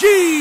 something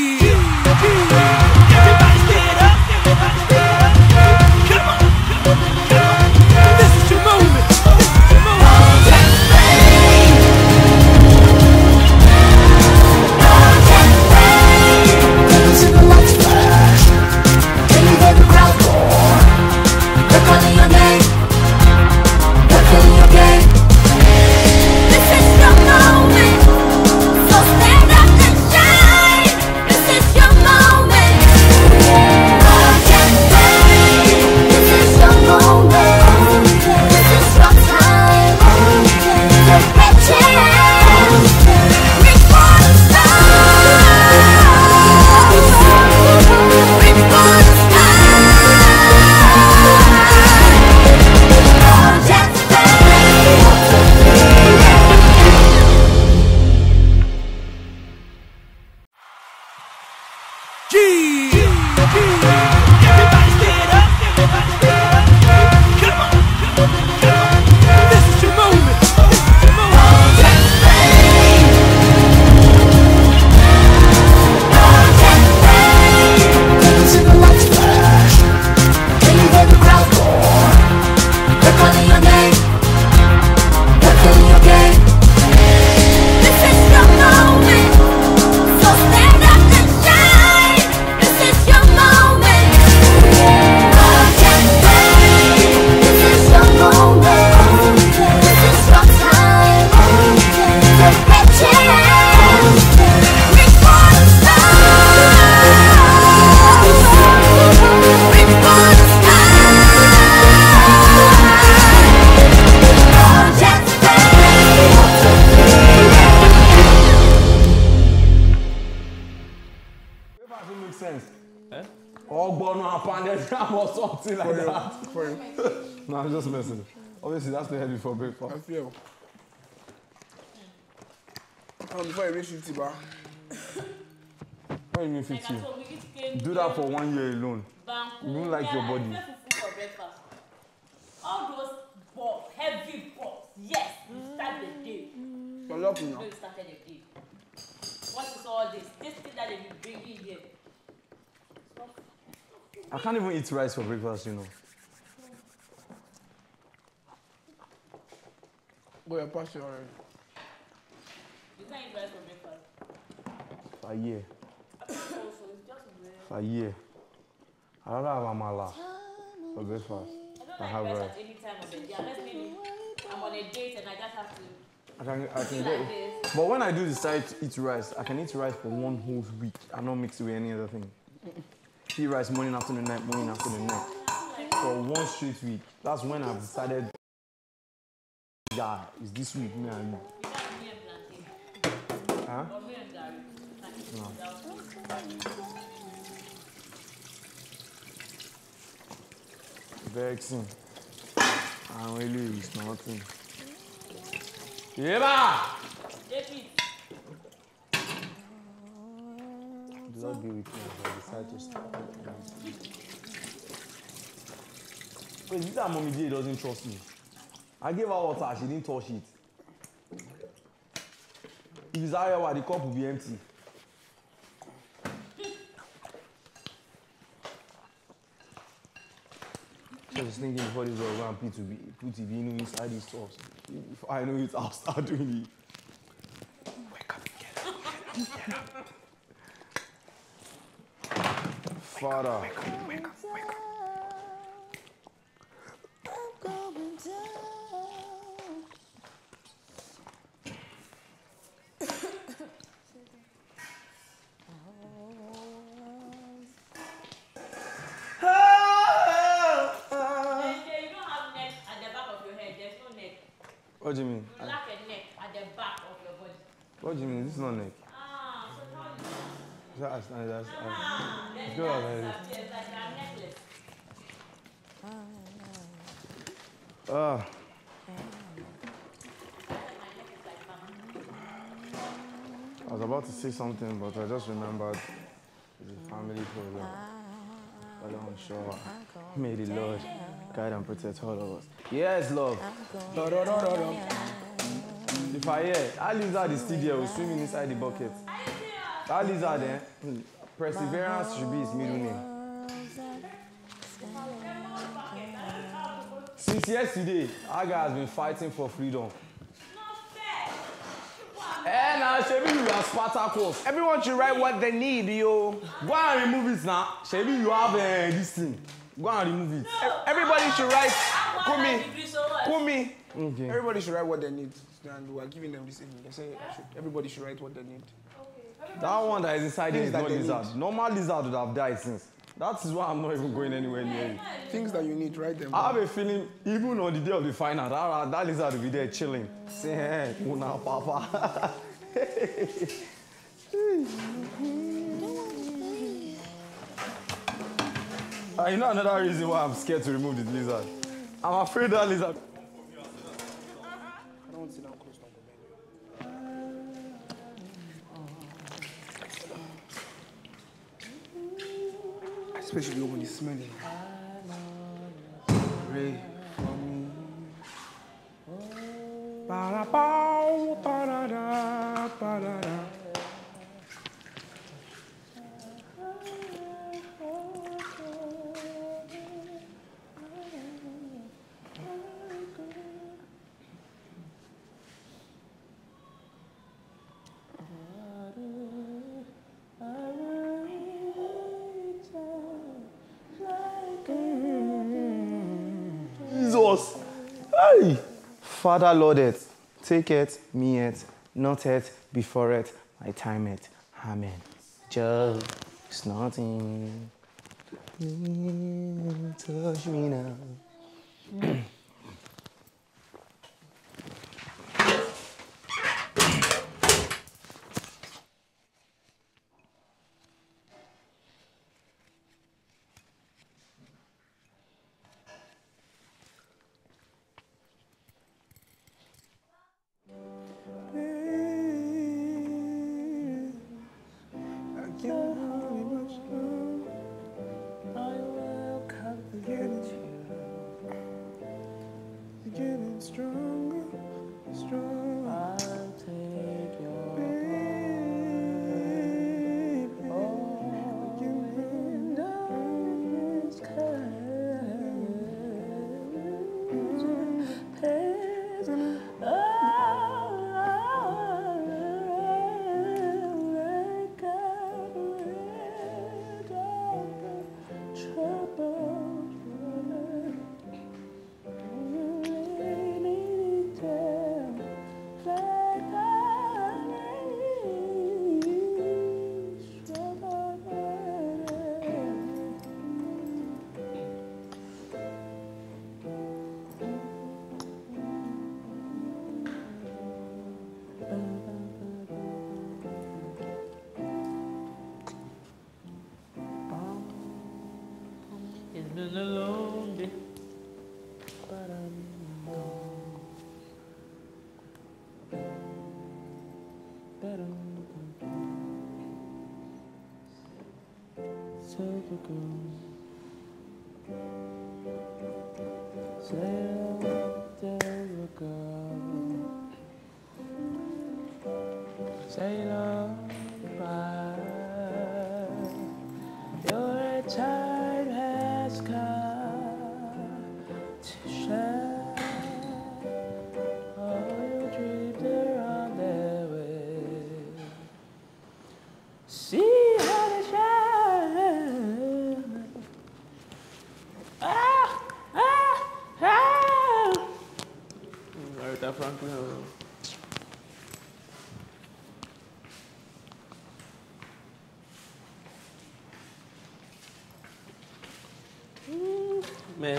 just messing. Obviously, that's the head before breakfast. I feel. Um, before you reach 50 bar. What do you mean 50? Do that for one year alone. You don't like your body. All those balls, heavy balls, yes, you start the day. You're lucky No, now. you started the day. What is all this? This thing that they be bringing here. I can't even eat rice for breakfast, you know. Go your pasture already. You can't eat rice for breakfast. For a year. Also, it's just weird. For a year. I rather have amala for breakfast. I I don't have like rice rice. at any time of the day. Unless maybe I'm on a date and I just have to I can, I can be get like. But when I do decide to eat rice, I can eat rice for one whole week and not mix it with any other thing. Eat rice morning, afternoon, night, morning, afternoon, night. For one straight week. That's when I've decided, yeah, it's this week, me and you. Huh? No. Vexing. And really, it's nothing. Yeah! David, Do not be with me as decide to stop. Wait, this that mommy J doesn't trust me. I gave her water, she didn't touch it. If it's Arewa, the cup will be empty. I was thinking before this was going to be put Ibinu inside these stuff. If I know it, I'll start doing it. Wake up, get up, get up, get up. Father. Wake up, wake up, This is not neck. Ah, so how is that? That's, that's, that's, Ah, that's, that's, that's necklace. Ah, I was about to say something, but I just remembered it's a family problem. I'm sure. May the Lord guide and protect all of us. Yes, love. If I hear, I leave out the studio, we're swimming inside the bucket. Are you serious? That lizard, eh? hmm, Perseverance should be his middle name. Since yesterday, that guy has been fighting for freedom. Fair. Eh, now, Shebi, you are Spartacus. Everyone should write what they need, yo. Go and remove it now. Shebi, you have uh, this thing. Go and remove it. Everybody should write. I'm Kumi, degree, so what? Kumi. Okay. Everybody should write what they need. And we're giving them this evening. They say I should, everybody should write what they need. That one that is inside Things is that not they lizard. need. Normal lizard would have died since. That is why I'm not even going anywhere near it. Things that you need, write them. I have a feeling, even on the day of the final, that, that lizard will be there chilling. Say, hey, una papa. Uh, you know another reason why I'm scared to remove the lizard? I'm afraid that lizard. I don't want to sit down close to Especially when it's smelling. Pray for me. Ba-da-bow, ba-da-da, ba-da-da. Jesus. Hey. Father, Lord, it. Take it, me it, not it, before it, my time it. Amen. Just nothing. Touch me now.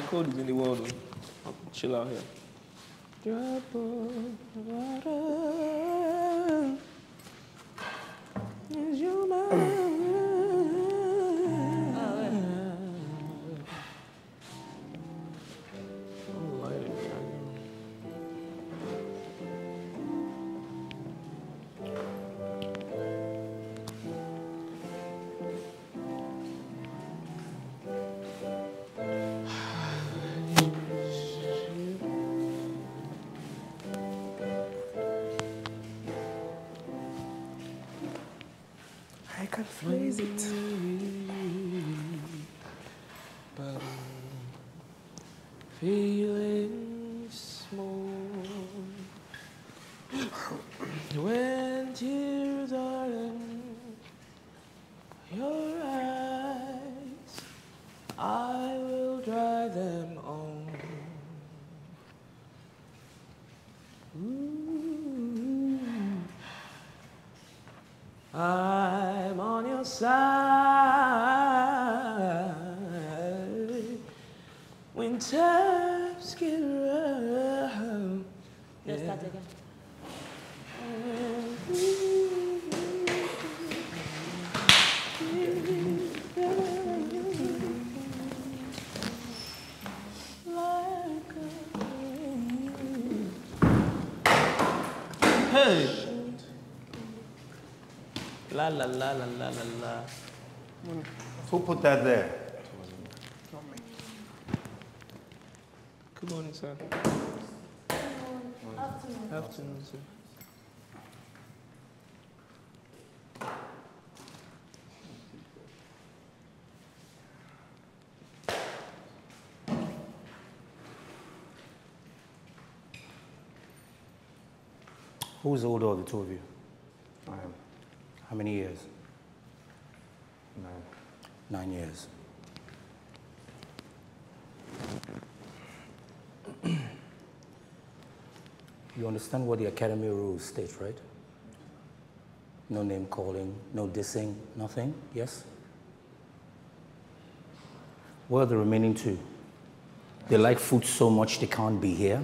cold is in the world. I'll chill out here. Phrase it. Feeling La la la la la la. Who put that there? Good morning, sir. Afternoon, sir. Who's older of the two of you? I am How many years? nine. Nine years. you understand what the Academy rules state, right? No name calling, no dissing, nothing? Yes? Where are the remaining two? They like food so much they can't be here.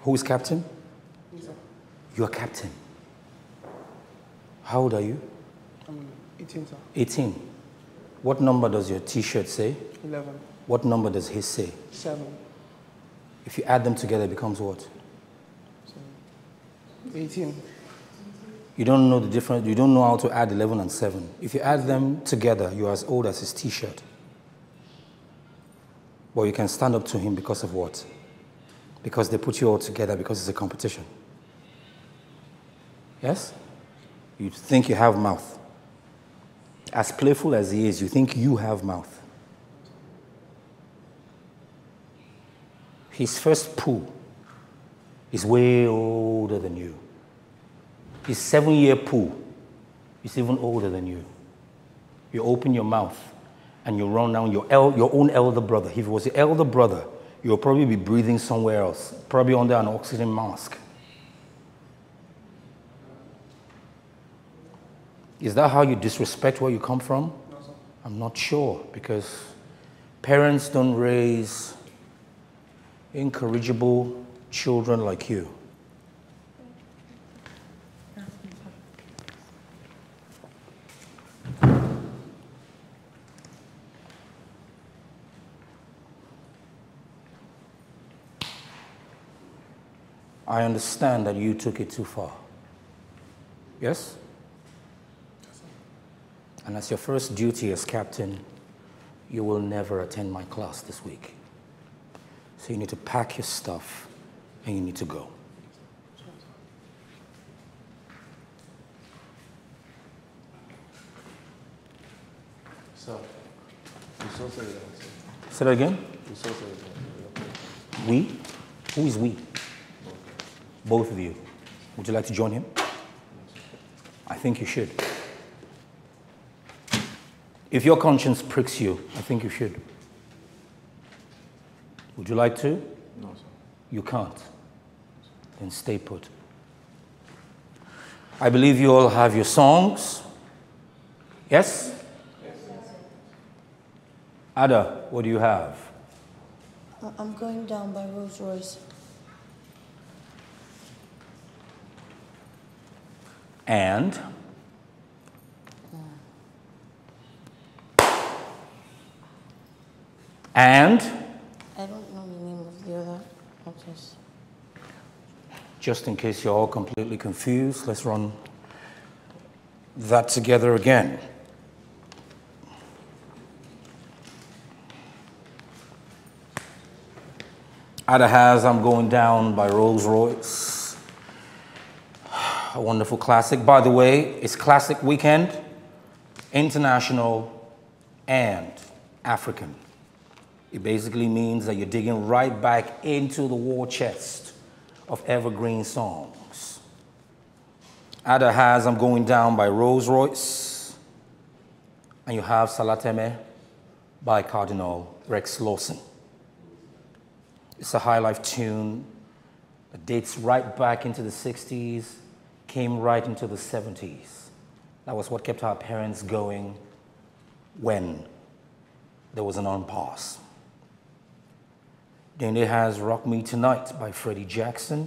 Who's captain? You're captain. How old are you? I'm 18, sir. 18. What number does your t shirt say? 11, What number does his say? 7, If you add them together, it becomes what? 18. You don't know the difference, you don't know how to add 11 and 7. If you add them together, you're as old as his t shirt. But you can stand up to him because of what? Because they put you all together because it's a competition. Yes? You think you have mouth. As playful as he is, you think you have mouth. His first poo is way older than you. His seven year poo is even older than you. You open your mouth and you run down your, el- your own elder brother. If it was your elder brother, you'll probably be breathing somewhere else, probably under an oxygen mask. Is that how you disrespect where you come from? I'm not sure because parents don't raise incorrigible children like you. I understand that you took it too far. Yes? And as your first duty as captain, you will never attend my class this week. So you need to pack your stuff and you need to go. So say that, sir. Say that again? You so say that. We? Who is we? Both of you. Would you like to join him? I think you should. If your conscience pricks you, I think you should. Would you like to? No, sir. You can't. Then stay put. I believe you all have your songs. Yes? Ada, what do you have? I- I'm going down by Rose Royce. And and I don't know the name of the other artist. just in case you're all completely confused, let's run that together again. Ada has I'm Going Down by Rose Royce. A wonderful classic. By the way, it's classic weekend. international and African. It basically means that you're digging right back into the war chest of evergreen songs. Ada has I'm Going Down by Rose Royce, and you have Salateme by Cardinal Rex Lawson. It's a high life tune that dates right back into the 60s, came right into the 70s. That was what kept our parents going when there was an impasse. Then it has Rock Me Tonight by Freddie Jackson.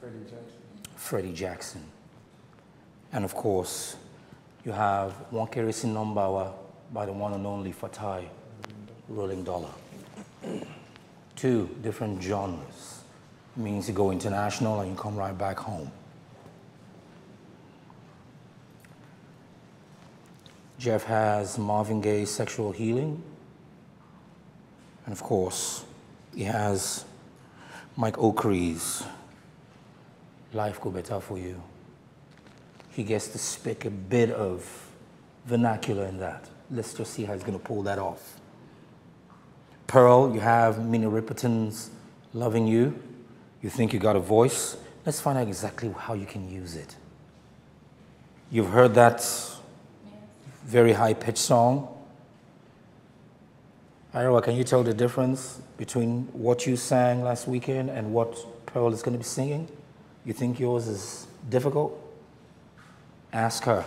Freddie Jackson. Freddie Jackson. And of course, you have One Kerosene Number by the one and only Fatai, Rolling Dollar. Two different genres. It means you go international and you come right back home. Jeff has Marvin Gaye's Sexual Healing. And of course, he has Mike Okri's Life Go Better For You. He gets to speak a bit of vernacular in that. Let's just see how he's going to pull that off. Pearl, you have Minnie Riperton's Loving You. You think you got a voice. Let's find out exactly how you can use it. You've heard that very high pitched song. Ira, can you tell the difference between what you sang last weekend and what Pearl is going to be singing? You think yours is difficult? Ask her.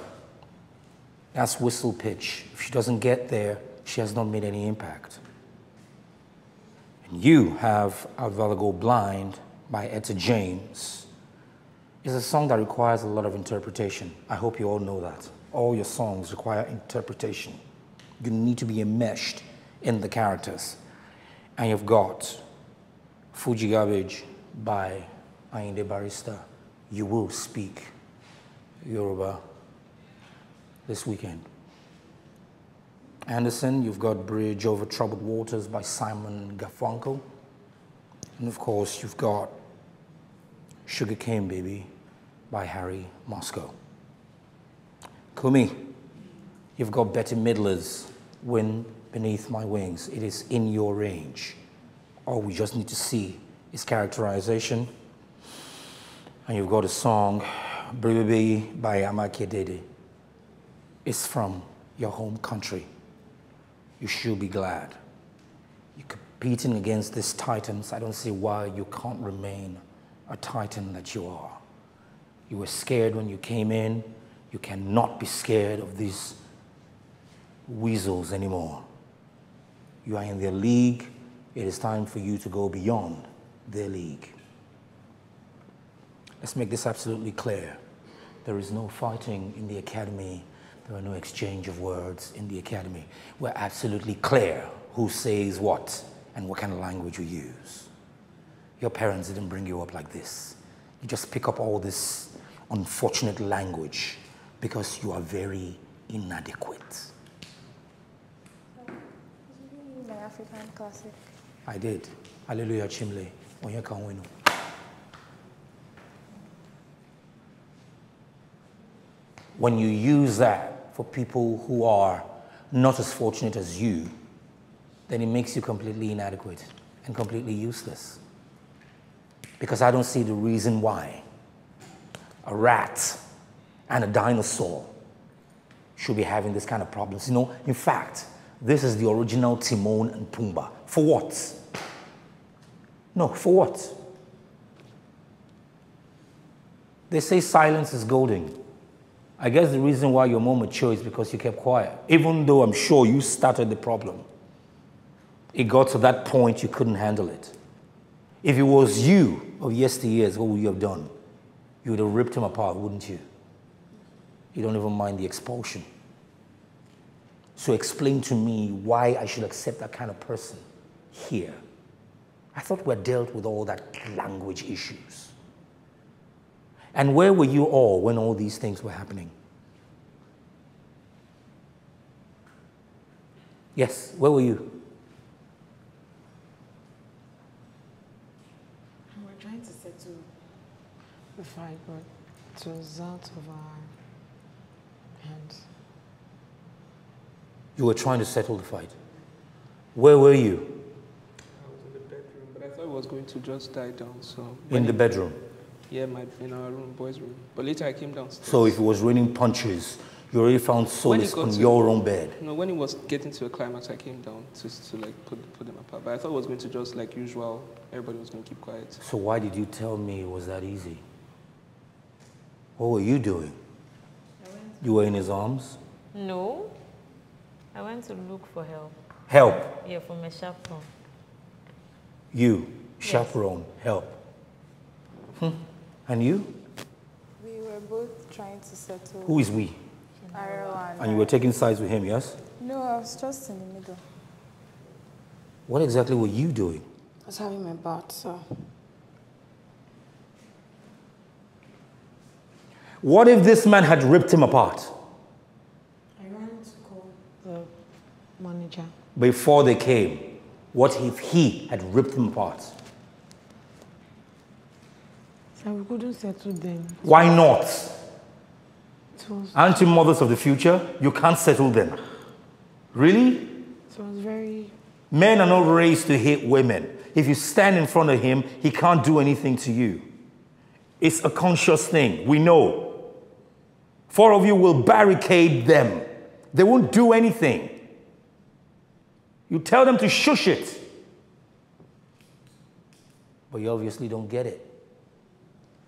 That's whistle pitch. If she doesn't get there, she has not made any impact. And you have I'd Rather Go Blind by Etta James. It's a song that requires a lot of interpretation. I hope you all know that. All your songs require interpretation. You need to be enmeshed in the characters. And you've got Fuji Garbage by Ayinde Barrister. You will speak Yoruba this weekend. Anderson, you've got Bridge Over Troubled Waters by Simon Garfunkel. And of course, you've got Sugar Cane Baby by Harry Mosco. Kumi, you've got Bette Midler's Wind Beneath My Wings. It is in your range. All we just need to see is characterization. And you've got a song, Baby by Amakye Dede. It's from your home country. You should be glad. You're competing against these titans. I don't see why you can't remain a titan that you are. You were scared when you came in. You cannot be scared of these weasels anymore. You are in their league. It is time for you to go beyond their league. Let's make this absolutely clear. There is no fighting in the academy. There are no exchange of words in the academy. We're absolutely clear who says what and what kind of language we use. Your parents didn't bring you up like this. You just pick up all this unfortunate language because you are very inadequate. My African classic. I did. Hallelujah, Chimle. Onye ka. When you use that for people who are not as fortunate as you, then it makes you completely inadequate and completely useless. Because I don't see the reason why a rat and a dinosaur should be having this kind of problems. You know, in fact, this is the original Timon and Pumbaa. For what? No, for what? They say silence is golden. I guess the reason why you're more mature is because you kept quiet, even though I'm sure you started the problem. It got to that point you couldn't handle it. If it was you of yesteryears, what would you have done? You would have ripped him apart, wouldn't you? You don't even mind the expulsion. So explain to me why I should accept that kind of person here. I thought we had dealt with all that language issues. And where were you all when all these things were happening? Yes, where were you? We're trying to settle the fight, but it was out of our And You were trying to settle the fight. Where were you? I was in the bedroom, but I thought it was going to just die down. So In the bedroom. yeah, my in our room, boys' room. But later I came downstairs. So if it was raining punches, you already found solace on to- your own bed. you know, when it was getting to a climax, I came down to to like put put them apart. But I thought it was going to just like usual. Everybody was going to keep quiet. So why did you tell me it was that easy? What were you doing? You were in his arms? No. I went to look for help. Help. Yeah, from a chaperone. You, chaperone, help. Hmm. And you? We were both trying to settle Who is we? Ariel and, And you were taking sides with him, yes? No, I was just in the middle. What exactly were you doing? I was having my bath, so What if this man had ripped him apart I ran to call the manager. before they came? What if he had ripped them apart? So we couldn't settle them. Why not? Was, Aren't you mothers of the future? You can't settle them. Really? it was very Men are not raised to hate women. If you stand in front of him, he can't do anything to you. It's a conscious thing. We know. Four of you will barricade them. They won't do anything. You tell them to shush it. But you obviously don't get it.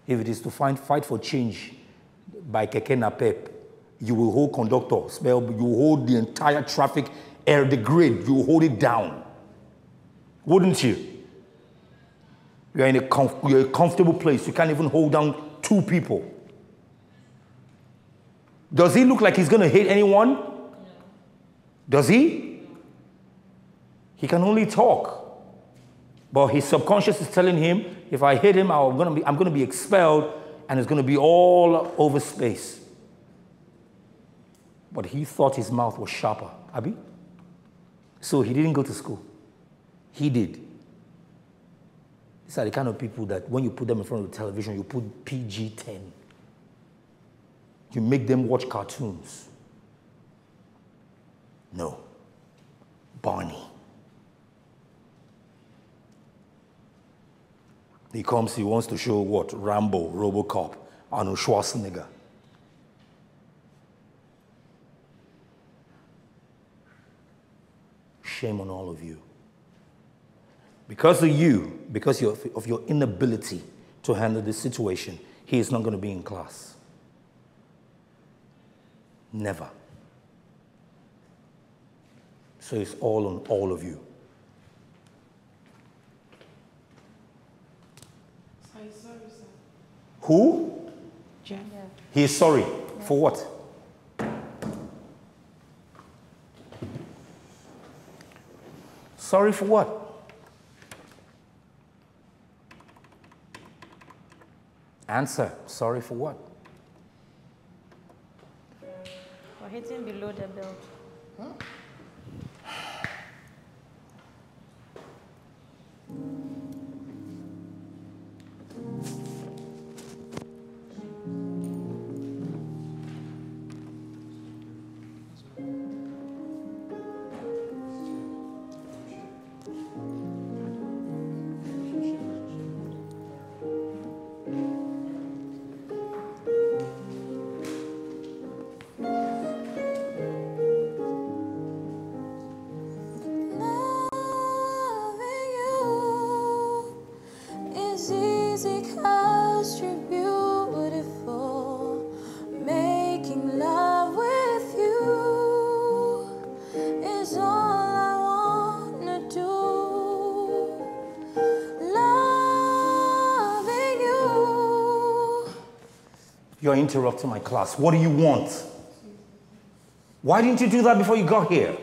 If it is to find, fight for change by Keke Napep, you will hold conductor, spell, you will hold the entire traffic air, the grid, you will hold it down. Wouldn't you? You're in a, comf- you're a comfortable place. You can't even hold down two people. Does he look like he's going to hate anyone? Does he? He can only talk. But his subconscious is telling him, if I hit him, I'm going to be, I'm going to be expelled and it's going to be all over space. But he thought his mouth was sharper. Abi? So he didn't go to school. He did. These are the kind of people that when you put them in front of the television, you put PG 10. You make them watch cartoons. No. Barney. He comes, he wants to show what? Rambo, Robocop, Arnold Schwarzenegger. Shame on all of you. Because of you, because of of your inability to handle this situation, he is not going to be in class. Never. So it's all on all of you. Sorry, sorry, sir. Who? He is sorry. For what? Sorry for what? Answer. Sorry for what? For hitting below the belt. Interrupting my class. What do you want? Why didn't you do that before you got here?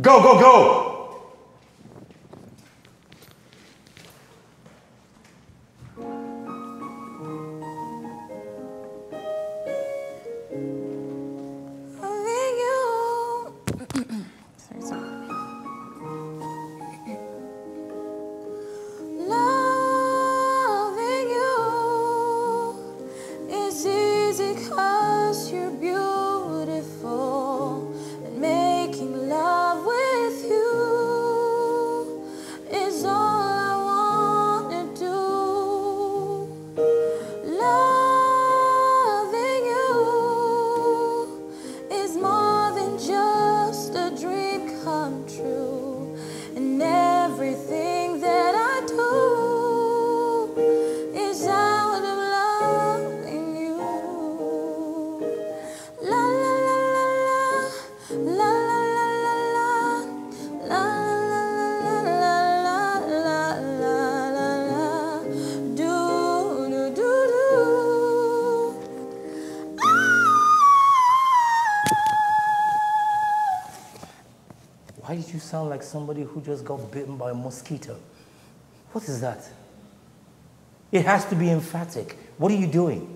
Go, go, go! Did you sound like somebody who just got bitten by a mosquito? What is that? It has to be emphatic. What are you doing?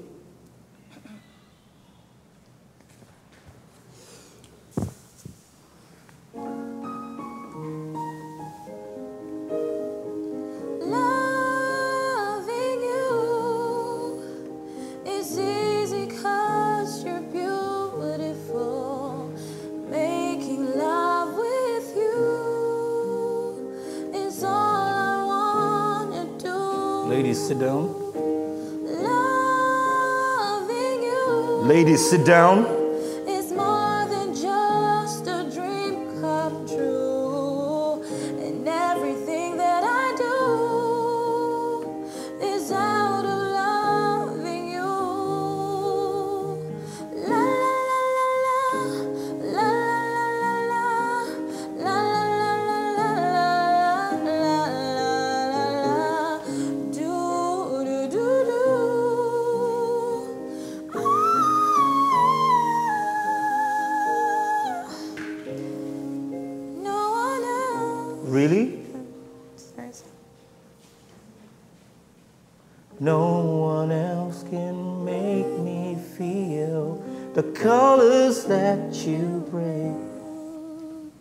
Down. Ladies, sit down. Really? No one else can make me feel the colors that you bring.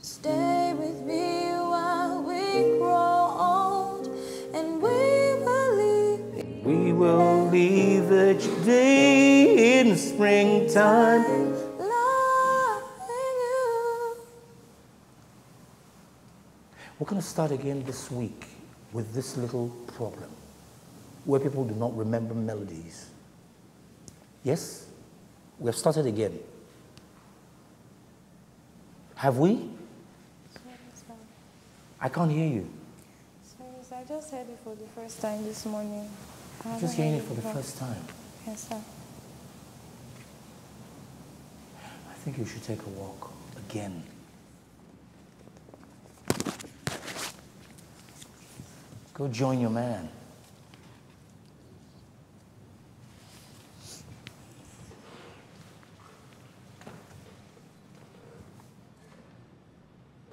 Stay with me while we grow old, and we will leave. We will leave each day in springtime. We're going to start again this week with this little problem where people do not remember melodies. Yes? We have started again. Have we? I can't hear you. Sorry, I just heard it for the first time this morning. I just hearing it for the before. first time. Yes, sir. I think you should take a walk again. Go join your man.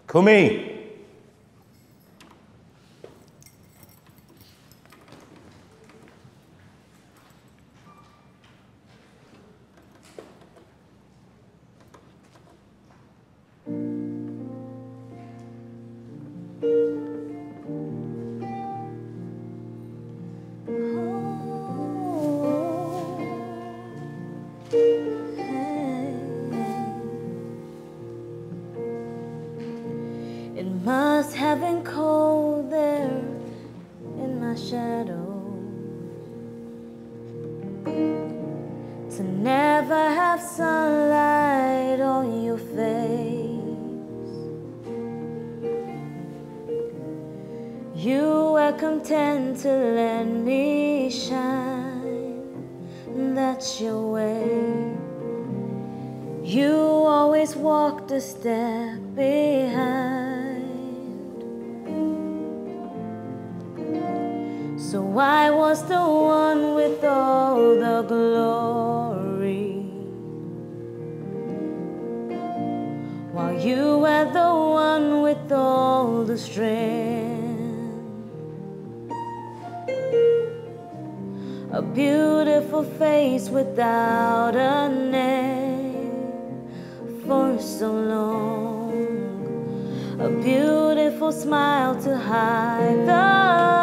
Kumi. Were content to let me shine. That's your way. You always walked a step behind. So I was the one with all the glory. While you were the one with all the strength. Beautiful face without a name for so long. A beautiful smile to hide the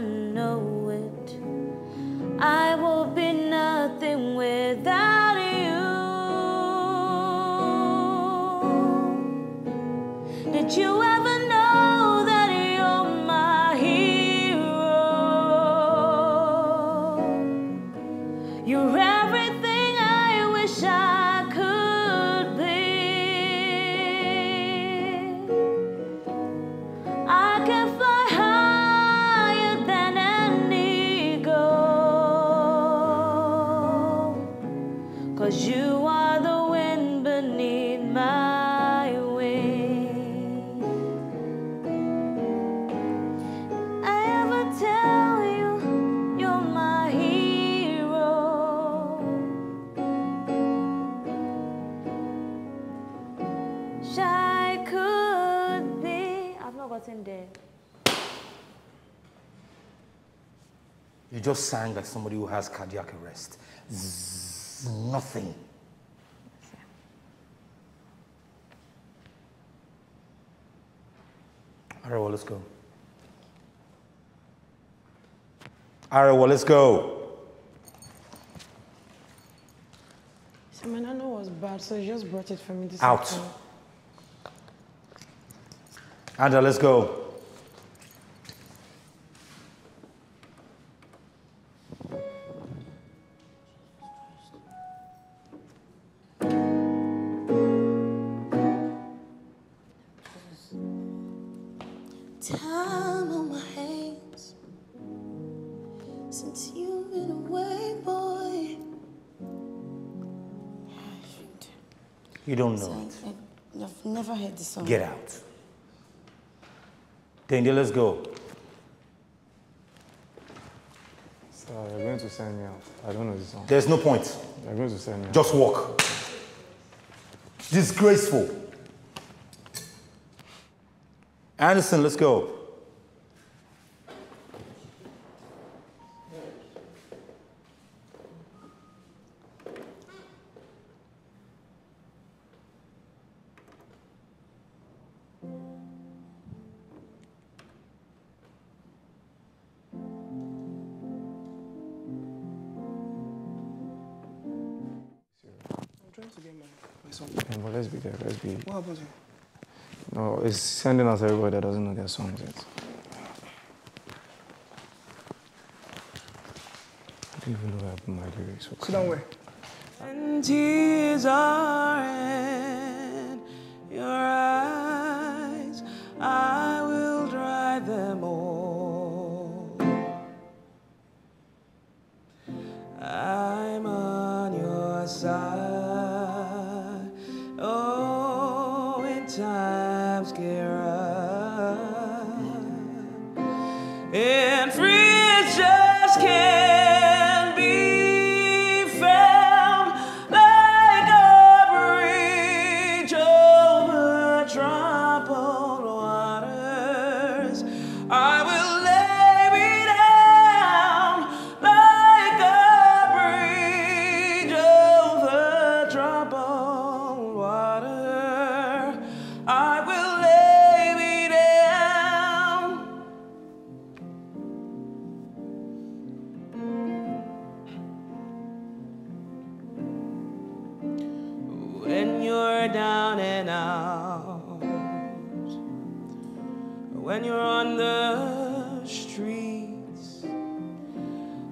course, sang like somebody who has cardiac arrest. Zzz, nothing. All right, well, let's go. All right, well, let's go. So my nana was bad, so he just brought it for me this Out. afternoon. Andra, let's go. Get out. Dende, let's go. So you're going to send me out. I don't know this song. There's no point. You're going to send me out. Just walk. Disgraceful. Anderson, let's go. No, it's sending out everybody that doesn't know their songs yet. I don't even know where I put my lyrics. Sit down where? And tears are when you're on the streets,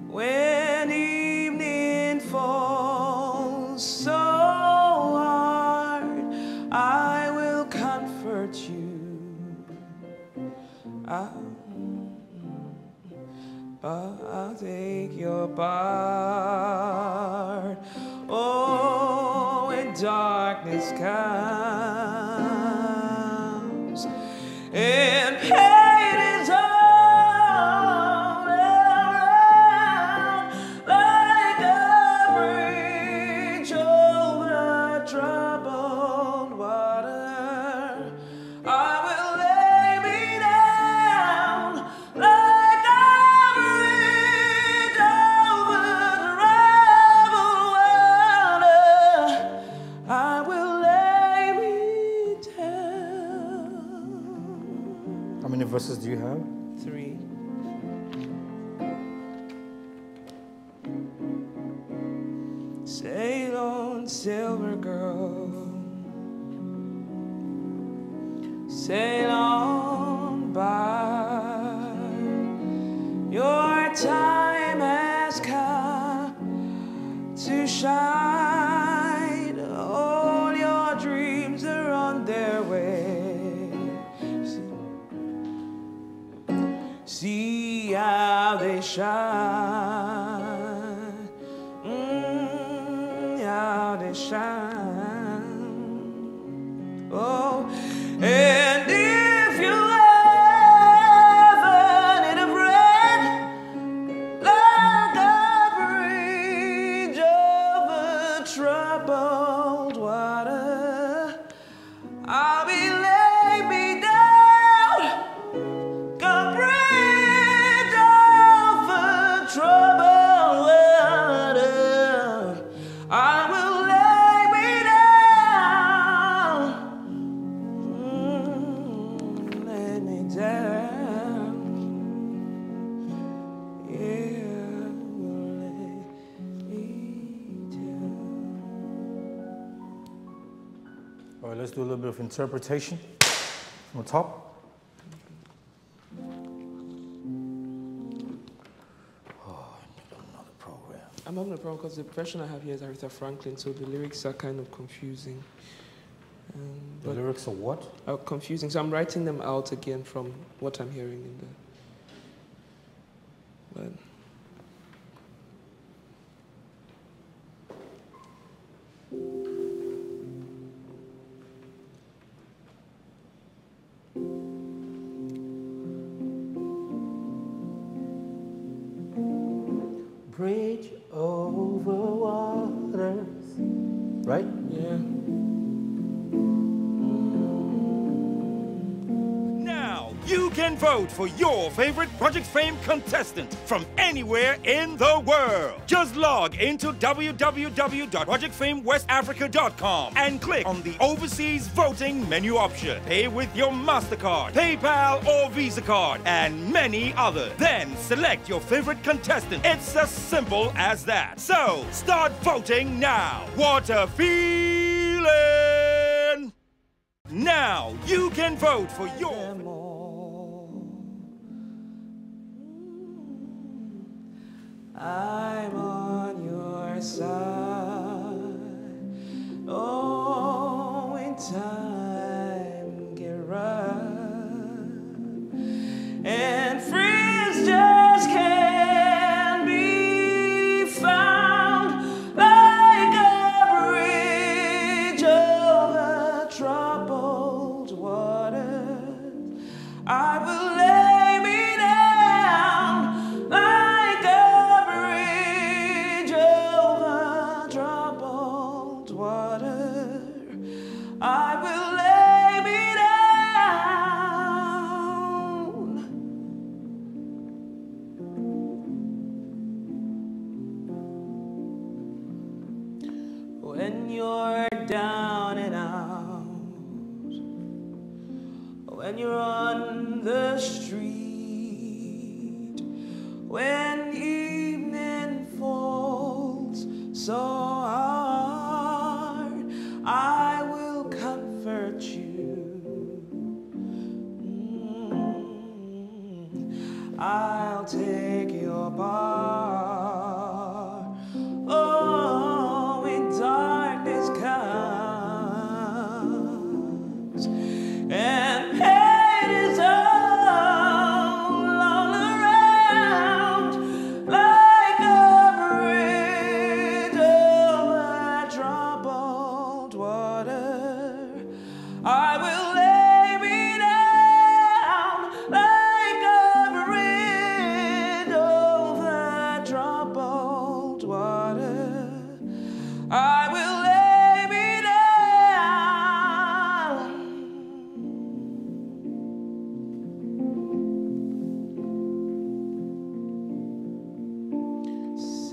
when evening falls so hard, I will comfort you. I'll, I'll take your part. Interpretation from the top. Oh, another program. I'm having a problem because the version I have here is Aretha Franklin, so the lyrics are kind of confusing. Um, The lyrics are what? are confusing, so I'm writing them out again from what I'm hearing in the. But Fame contestant from anywhere in the world. Just log into www.projectfamewestafrica.com and click on the overseas voting menu option. Pay with your MasterCard, PayPal, or Visa card, and many others. Then select your favorite contestant. It's as simple as that. So start voting now. What a feeling! Now you can vote for your. I'm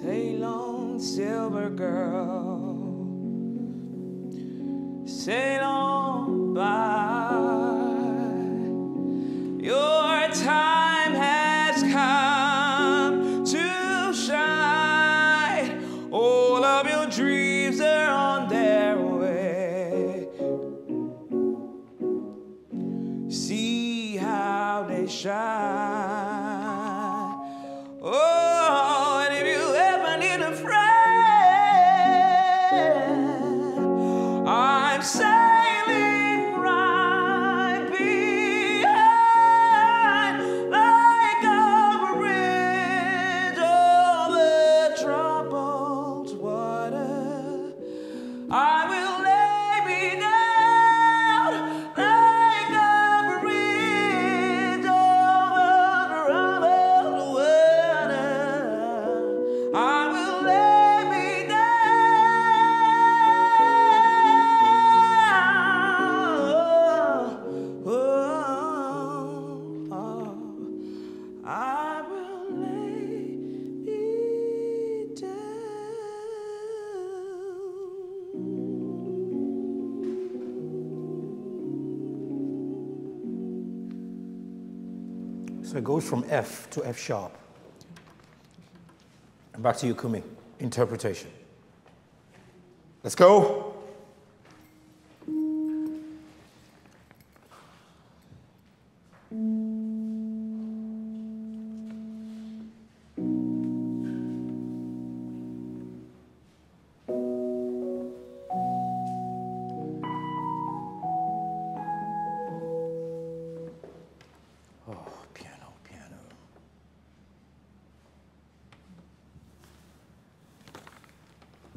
On, silver girl. Sail on by. To F sharp. And back to you, Kumi. Interpretation. Let's go.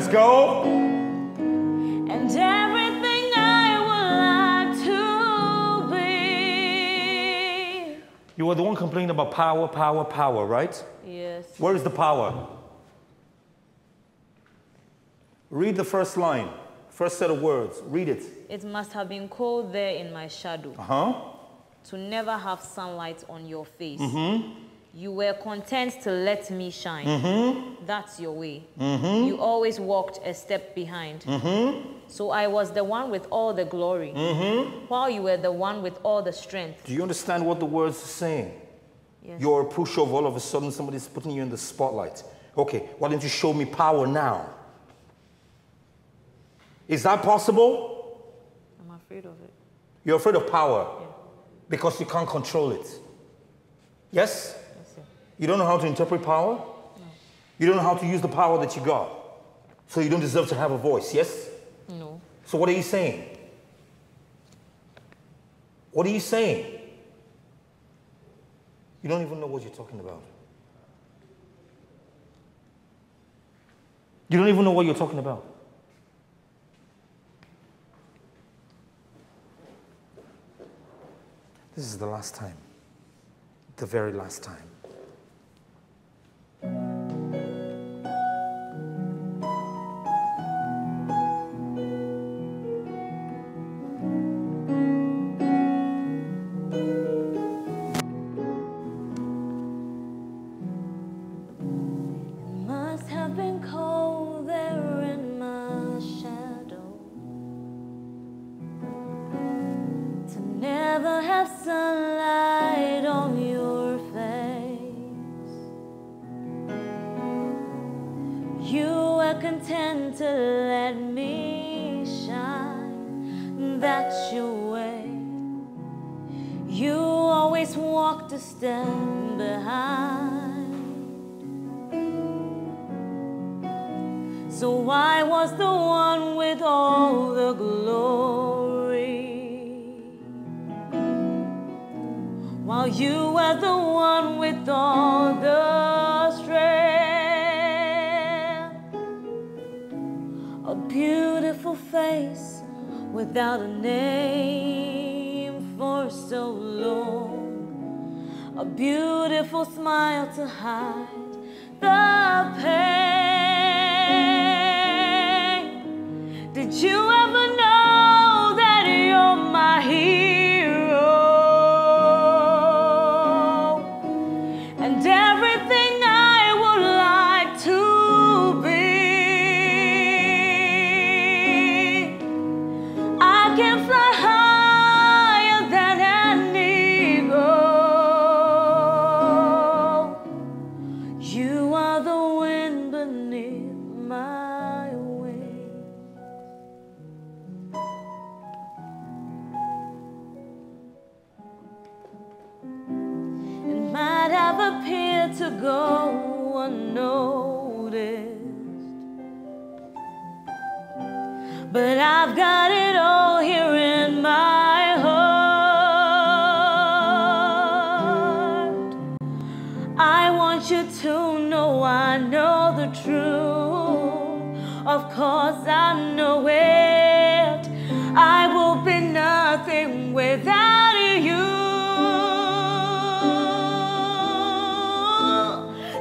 Let's go. And everything I would like to be. You were the one complaining about power, power, power, right? Yes. Where is the power? Read the first line, first set of words. Read it. It must have been cold there in my shadow Uh huh. to never have sunlight on your face. Mm-hmm. You were content to let me shine. Mhm. That's your way. Mhm. You always walked a step behind. Mm-hmm. So I was the one with all the glory, Mm-hmm. while you were the one with all the strength. Do you understand what the words are saying? Yes. You're a pushover, all of a sudden somebody's putting you in the spotlight. Okay, why don't you show me power now? Is that possible? I'm afraid of it. You're afraid of power because you can't control it. Yes? You don't know how to interpret power? You don't know how to use the power that you got. So you don't deserve to have a voice, yes? No. So what are you saying? What are you saying? You don't even know what you're talking about. You don't even know what you're talking about. This is the last time. The very last time. Content to let me shine. That's your way. You always walked a step behind. So I was the one with all the glory, while you were the one with all the without a name for so long. A beautiful smile to hide the pain.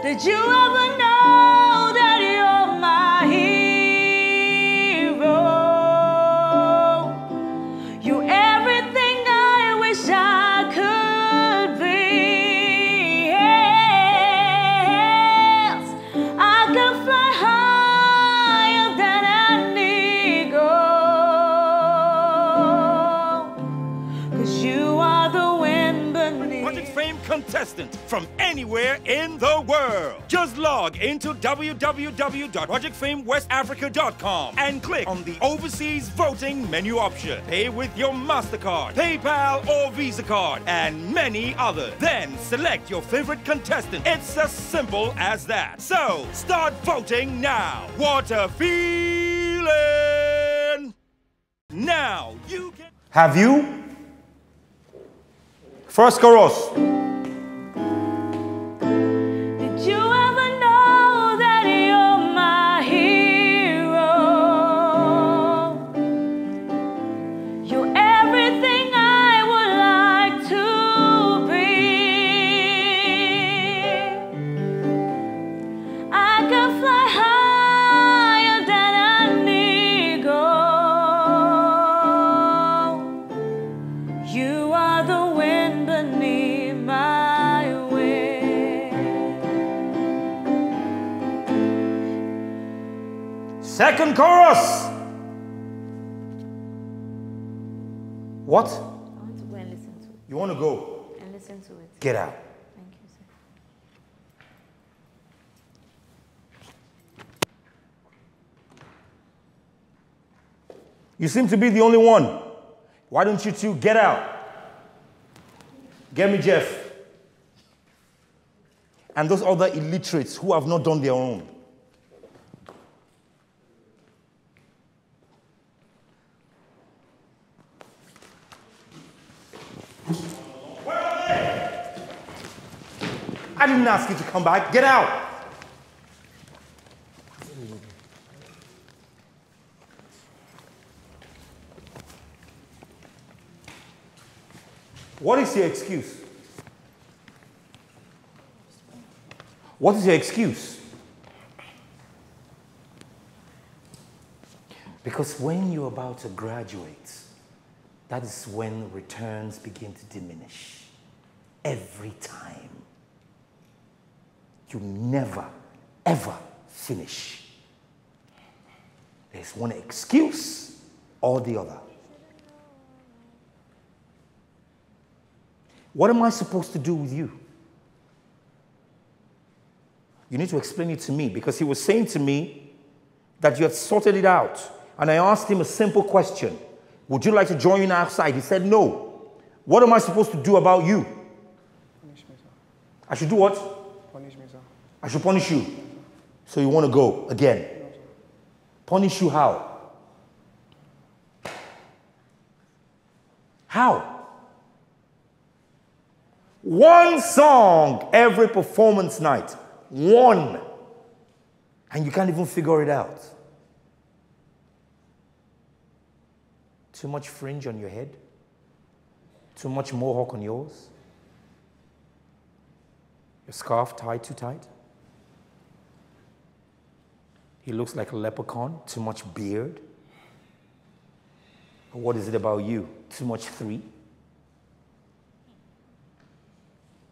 Did you ever know contestant from anywhere in the world. Just log into www.projectfamewestafrica.com and click on the overseas voting menu option. Pay with your MasterCard, PayPal, or Visa card, and many others. Then select your favorite contestant. It's as simple as that. So start voting now. What a feeling! Now you can. Have you? First chorus. Second chorus. What? I want to go and listen to it. You want to go? And listen to it. Get out. Thank you, sir. You seem to be the only one. Why don't you two get out? Get me Jeff. And those other illiterates who have not done their own. I didn't ask you to come back. Get out. What is your excuse? What is your excuse? Because when you're about to graduate, that is when returns begin to diminish. Every time. You never, ever finish. There's one excuse or the other. What am I supposed to do with you? You need to explain it to me because he was saying to me that you have sorted it out. And I asked him a simple question Would you like to join in outside? He said, No. What am I supposed to do about you? I should do what? I should punish you. So you want to go again? Punish you how? How? One song every performance night. One. And you can't even figure it out. Too much fringe on your head? Too much mohawk on yours? Your scarf tied too tight? He looks like a leprechaun, too much beard? What is it about you? Too much three?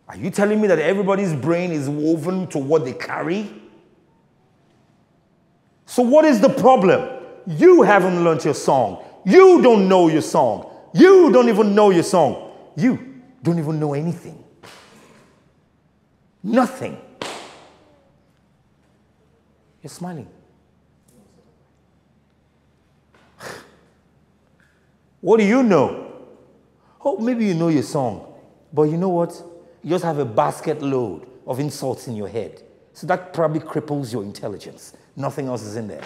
Are you telling me that everybody's brain is woven to what they carry? So, what is the problem? You haven't learned your song. You don't know your song. You don't even know your song. You don't even know anything. Nothing. You're smiling. What do you know? Oh, maybe you know your song, but you know what? You just have a basket load of insults in your head. So that probably cripples your intelligence. Nothing else is in there.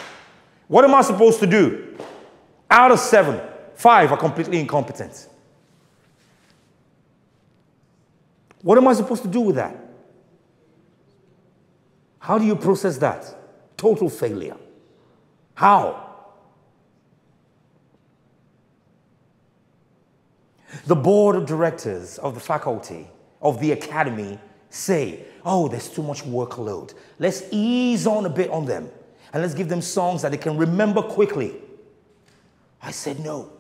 What am I supposed to do? Out of seven, five are completely incompetent. What am I supposed to do with that? How do you process that? Total failure. How? The board of directors of the faculty of the academy say, oh, there's too much workload. Let's ease on a bit on them and let's give them songs that they can remember quickly. I said no.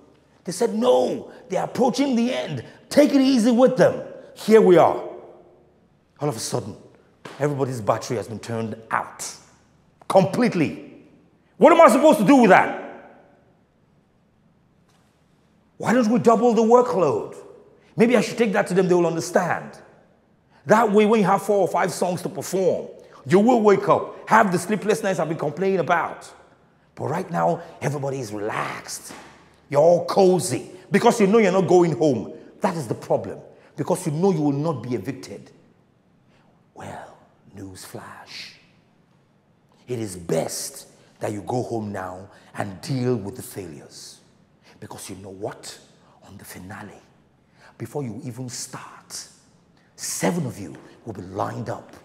They said no, they're approaching the end. Take it easy with them. Here we are. All of a sudden, everybody's battery has been turned out completely. What am I supposed to do with that? Why don't we double the workload? Maybe I should take that to them, they will understand. That way, when you have four or five songs to perform, you will wake up, have the sleepless nights I've been complaining about. But right now, everybody is relaxed. You're all cozy because you know you're not going home. That is the problem because you know you will not be evicted. Well, news flash. It is best that you go home now and deal with the failures. Because you know what? On the finale, before you even start, seven of you will be lined up,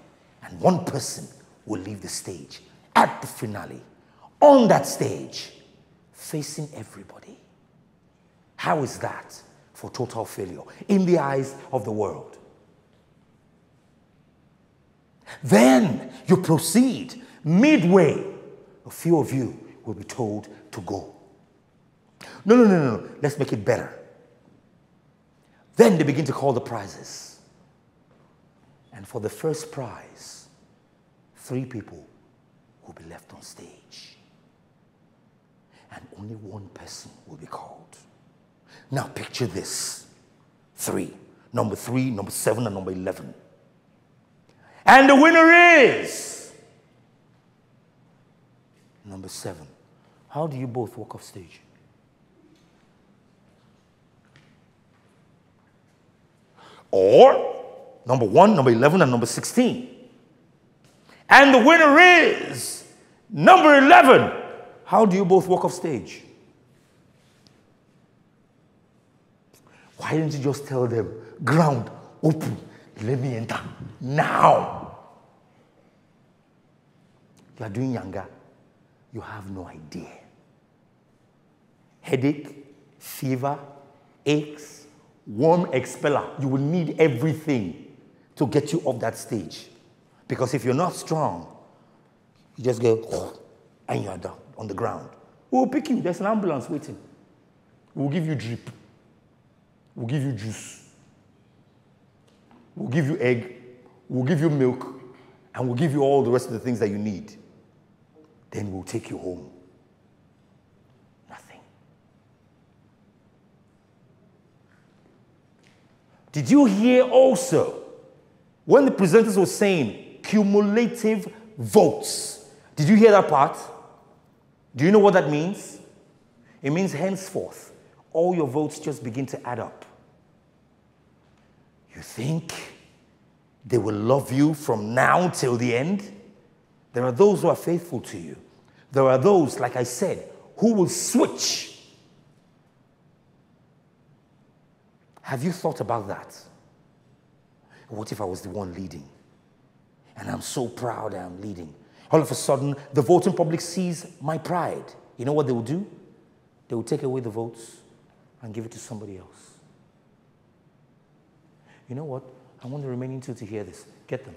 and one person will leave the stage at the finale, on that stage, facing everybody. How is that for total failure in the eyes of the world? Then you proceed. Midway, a few of you will be told to go. No, no, no, no. Let's make it better. Then they begin to call the prizes. And for the first prize, three people will be left on stage. And only one person will be called. Now picture this three. Number three, number seven, and number 11. And the winner is number seven. How do you both walk off stage? Or number one, number 11, and number 16. And the winner is number 11. How do you both walk off stage? Why didn't you just tell them, ground, open, let me enter now? You are doing younger. You have no idea. Headache, fever, aches, worm expeller. You will need everything to get you off that stage. Because if you're not strong, you just go and you're down on the ground. We'll pick you. There's an ambulance waiting. We'll give you drip. We'll give you juice. We'll give you egg. We'll give you milk. And we'll give you all the rest of the things that you need. Then we'll take you home. Nothing. Did you hear also when the presenters were saying cumulative votes? Did you hear that part? Do you know what that means? It means henceforth, all your votes just begin to add up. You think they will love you from now till the end? There are those who are faithful to you. There are those, like I said, who will switch. Have you thought about that? What if I was the one leading? And I'm so proud I'm leading. All of a sudden, the voting public sees my pride. You know what they will do? They will take away the votes and give it to somebody else. You know what? I want the remaining two to hear this. Get them.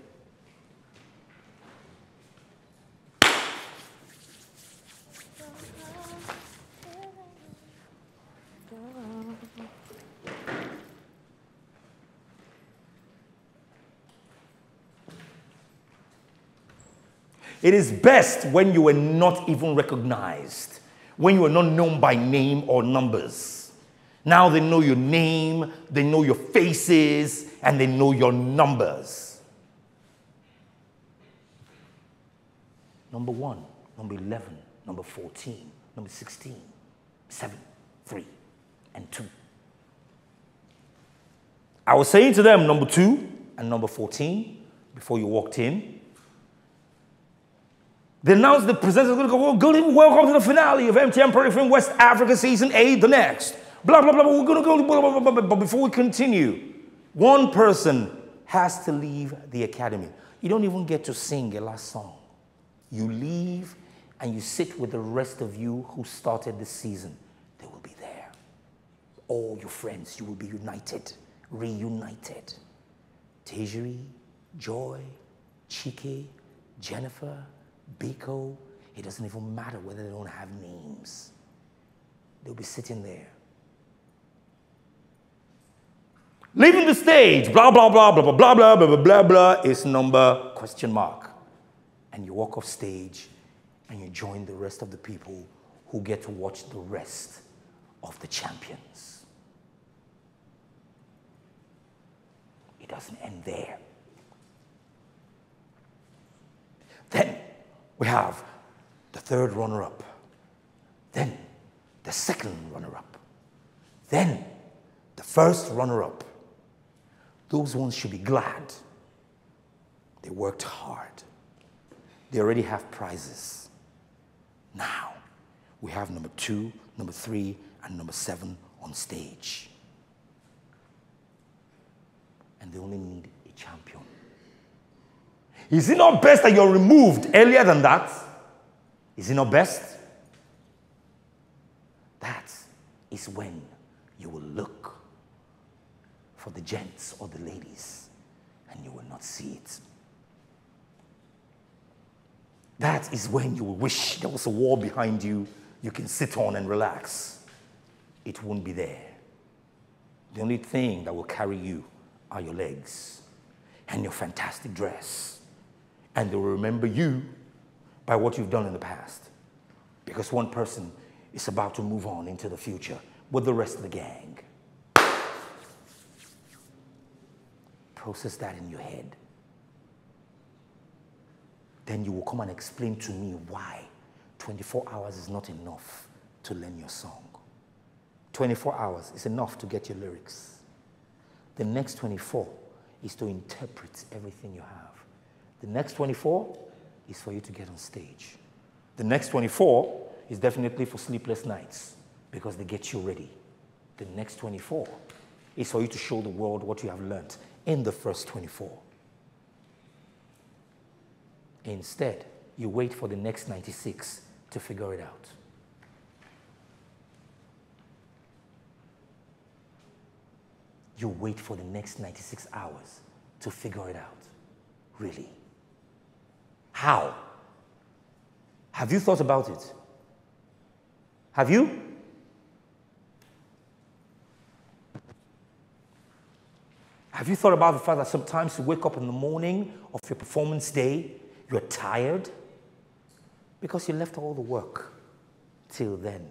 It is best when you are not even recognized, when you are not known by name or numbers. Now they know your name, they know your faces, and they know your numbers. Number one, number 11, number 14, number 16, 7, 3, and 2. I was saying to them, number 2 and number 14, before you walked in, they announced the presenters going to go, well, good evening, welcome to the finale of Project Fame West Africa Season 8, the next. Blah, blah, blah, we're going to go, blah, blah, blah, blah, but before we continue, one person has to leave the academy. You don't even get to sing a last song. You leave and you sit with the rest of you who started the season. They will be there. All your friends, you will be united, reunited. Tejuri, Joy, Chike, Jennifer, Biko, it doesn't even matter whether they don't have names. They'll be sitting there. Leaving the stage, blah, blah, blah, blah, blah, blah, blah, blah, blah, blah, is number question mark. And you walk off stage and you join the rest of the people who get to watch the rest of the champions. It doesn't end there. Then we have the third runner up, then the second runner up, then the first runner up. Those ones should be glad. They worked hard. They already have prizes. Now, we have number two, number three, and number seven on stage. And they only need a champion. Is it not best that you're removed earlier than that? Is it not best? That is when you will look for the gents or the ladies and you will not see it. That is when you will wish there was a wall behind you you can sit on and relax. It won't be there. The only thing that will carry you are your legs and your fantastic dress. And they will remember you by what you've done in the past. Because one person is about to move on into the future with the rest of the gang. Process that in your head. Then you will come and explain to me why 24 hours is not enough to learn your song. 24 hours is enough to get your lyrics. The next 24 is to interpret everything you have. The next 24 is for you to get on stage. The next 24 is definitely for sleepless nights because they get you ready. The next 24 is for you to show the world what you have learned in the first 24. Instead, you wait for the next 96 to figure it out. You wait for the next 96 hours to figure it out. Really? How? Have you thought about it? Have you? Have you thought about the fact that sometimes you wake up in the morning of your performance day, you're tired because you left all the work till then?